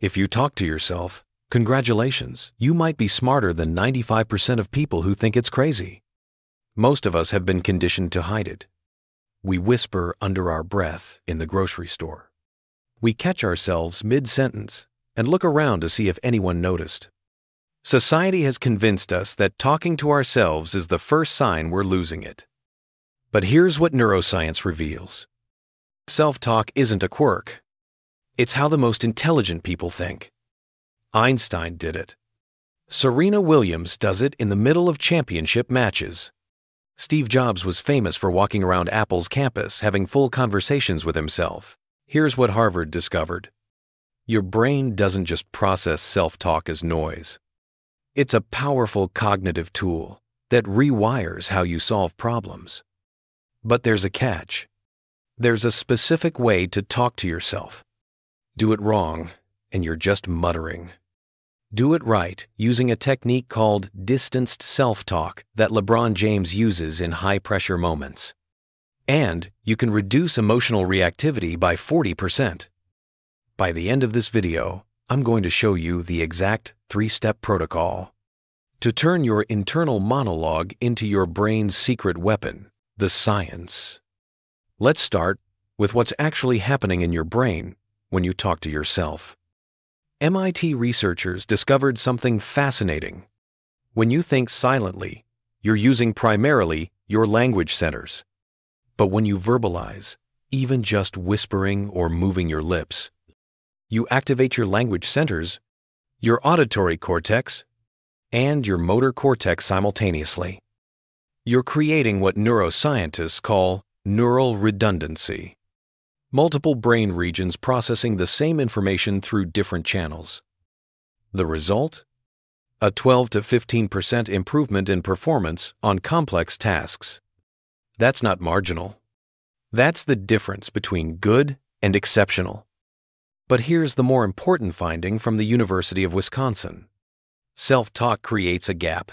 If you talk to yourself, congratulations, you might be smarter than 95% of people who think it's crazy. Most of us have been conditioned to hide it. We whisper under our breath in the grocery store. We catch ourselves mid sentence and look around to see if anyone noticed. Society has convinced us that talking to ourselves is the first sign we're losing it. But here's what neuroscience reveals self talk isn't a quirk, it's how the most intelligent people think. Einstein did it. Serena Williams does it in the middle of championship matches. Steve Jobs was famous for walking around Apple's campus having full conversations with himself. Here's what Harvard discovered Your brain doesn't just process self talk as noise, it's a powerful cognitive tool that rewires how you solve problems. But there's a catch. There's a specific way to talk to yourself. Do it wrong, and you're just muttering. Do it right using a technique called distanced self talk that LeBron James uses in high pressure moments. And you can reduce emotional reactivity by 40%. By the end of this video, I'm going to show you the exact three step protocol to turn your internal monologue into your brain's secret weapon, the science. Let's start with what's actually happening in your brain when you talk to yourself. MIT researchers discovered something fascinating. When you think silently, you're using primarily your language centers. But when you verbalize, even just whispering or moving your lips, you activate your language centers, your auditory cortex, and your motor cortex simultaneously. You're creating what neuroscientists call neural redundancy multiple brain regions processing the same information through different channels. The result? A 12 to 15% improvement in performance on complex tasks. That's not marginal. That's the difference between good and exceptional. But here's the more important finding from the University of Wisconsin. Self-talk creates a gap.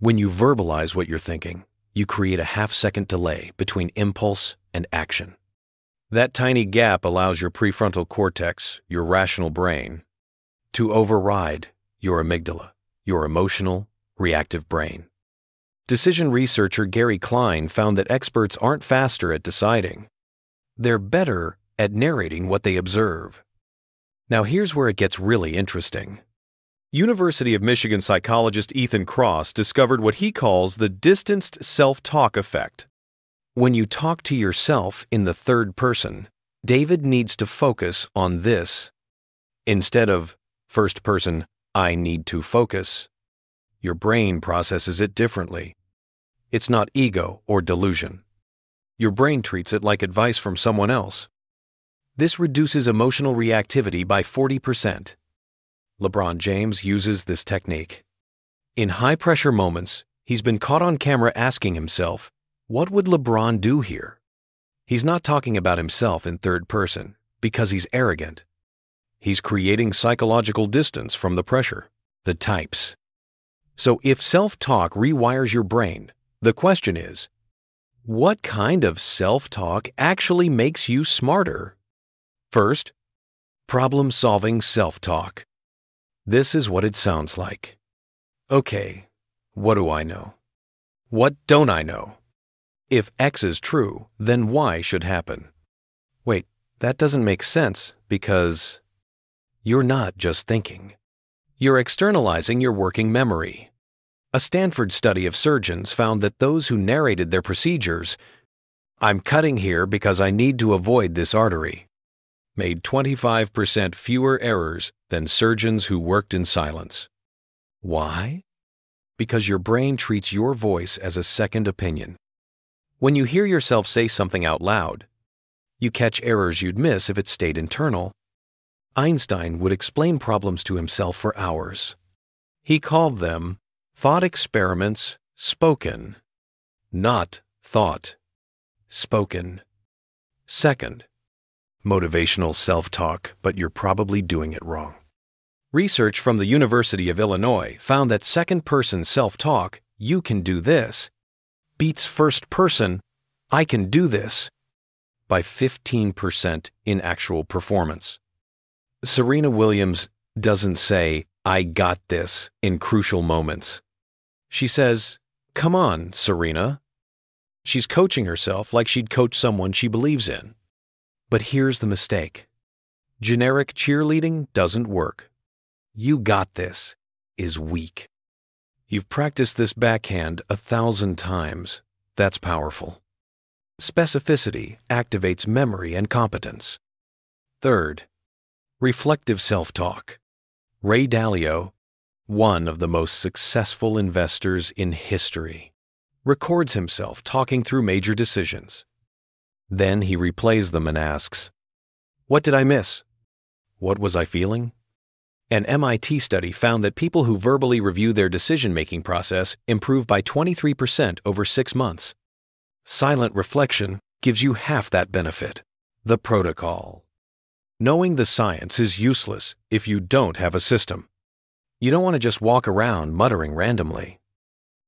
When you verbalize what you're thinking, you create a half-second delay between impulse and action. That tiny gap allows your prefrontal cortex, your rational brain, to override your amygdala, your emotional, reactive brain. Decision researcher Gary Klein found that experts aren't faster at deciding. They're better at narrating what they observe. Now here's where it gets really interesting. University of Michigan psychologist Ethan Kross discovered what he calls the distanced self-talk effect. When you talk to yourself in the third person, David needs to focus on this. Instead of first person, I need to focus, your brain processes it differently. It's not ego or delusion. Your brain treats it like advice from someone else. This reduces emotional reactivity by 40%. LeBron James uses this technique. In high pressure moments, he's been caught on camera asking himself, what would LeBron do here? He's not talking about himself in third person because he's arrogant. He's creating psychological distance from the pressure, the types. So if self-talk rewires your brain, the question is, what kind of self-talk actually makes you smarter? First, problem-solving self-talk. This is what it sounds like. Okay, what do I know? What don't I know? If X is true, then Y should happen. Wait, that doesn't make sense because you're not just thinking. You're externalizing your working memory. A Stanford study of surgeons found that those who narrated their procedures, I'm cutting here because I need to avoid this artery, made 25% fewer errors than surgeons who worked in silence. Why? Because your brain treats your voice as a second opinion. When you hear yourself say something out loud, you catch errors you'd miss if it stayed internal. Einstein would explain problems to himself for hours. He called them thought experiments spoken, not thought, spoken. Second, motivational self-talk, but you're probably doing it wrong. Research from the University of Illinois found that second-person self-talk, you can do this, beats first person, I can do this, by 15% in actual performance. Serena Williams doesn't say, I got this in crucial moments. She says, Come on, Serena. She's coaching herself like she'd coach someone she believes in. But here's the mistake generic cheerleading doesn't work. You got this is weak. You've practiced this backhand a thousand times. That's powerful. Specificity activates memory and competence. Third, reflective self talk. Ray Dalio, one of the most successful investors in history, records himself talking through major decisions. Then he replays them and asks, What did I miss? What was I feeling? An MIT study found that people who verbally review their decision making process improve by 23% over six months. Silent reflection gives you half that benefit. The protocol. Knowing the science is useless if you don't have a system. You don't want to just walk around muttering randomly.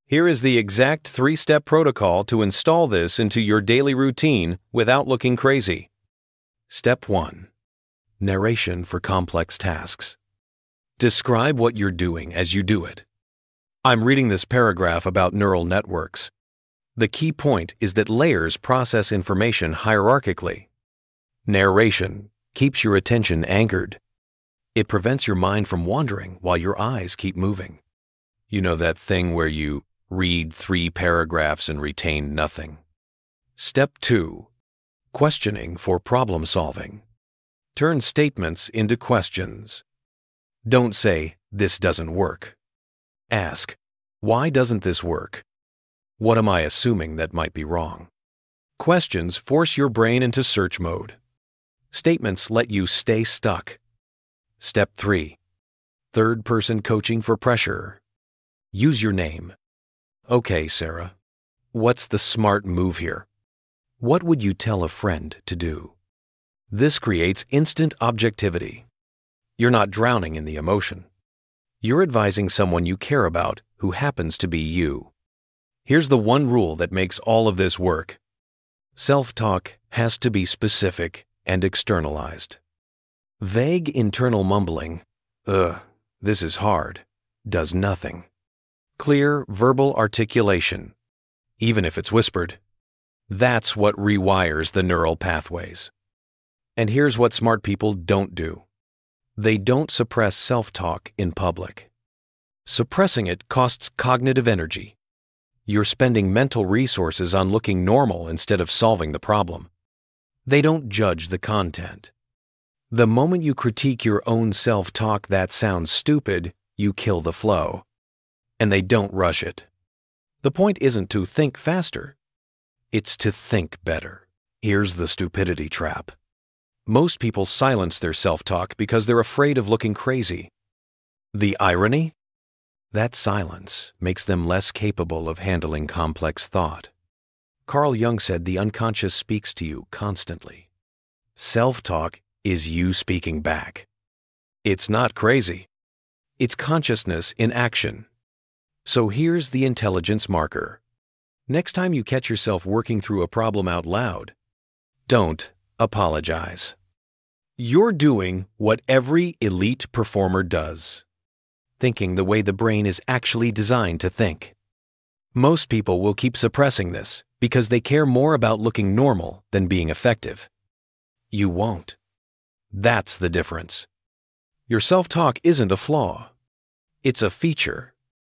Here is the exact three step protocol to install this into your daily routine without looking crazy. Step 1 Narration for complex tasks. Describe what you're doing as you do it. I'm reading this paragraph about neural networks. The key point is that layers process information hierarchically. Narration keeps your attention anchored. It prevents your mind from wandering while your eyes keep moving. You know that thing where you read three paragraphs and retain nothing. Step 2 Questioning for problem solving. Turn statements into questions. Don't say, This doesn't work. Ask, Why doesn't this work? What am I assuming that might be wrong? Questions force your brain into search mode. Statements let you stay stuck. Step 3. Third person coaching for pressure. Use your name. Okay, Sarah. What's the smart move here? What would you tell a friend to do? This creates instant objectivity. You're not drowning in the emotion. You're advising someone you care about who happens to be you. Here's the one rule that makes all of this work self talk has to be specific and externalized. Vague internal mumbling, ugh, this is hard, does nothing. Clear verbal articulation, even if it's whispered, that's what rewires the neural pathways. And here's what smart people don't do they don't suppress self talk in public. Suppressing it costs cognitive energy you're spending mental resources on looking normal instead of solving the problem. They don't judge the content. The moment you critique your own self talk that sounds stupid, you kill the flow. And they don't rush it. The point isn't to think faster, it's to think better. Here's the stupidity trap. Most people silence their self talk because they're afraid of looking crazy. The irony? That silence makes them less capable of handling complex thought. Carl Jung said the unconscious speaks to you constantly. Self talk is you speaking back. It's not crazy, it's consciousness in action. So here's the intelligence marker. Next time you catch yourself working through a problem out loud, don't apologize. You're doing what every elite performer does thinking the way the brain is actually designed to think. Most people will keep suppressing this because they care more about looking normal than being effective. You won't. That's the difference. Your self talk isn't a flaw, it's a feature.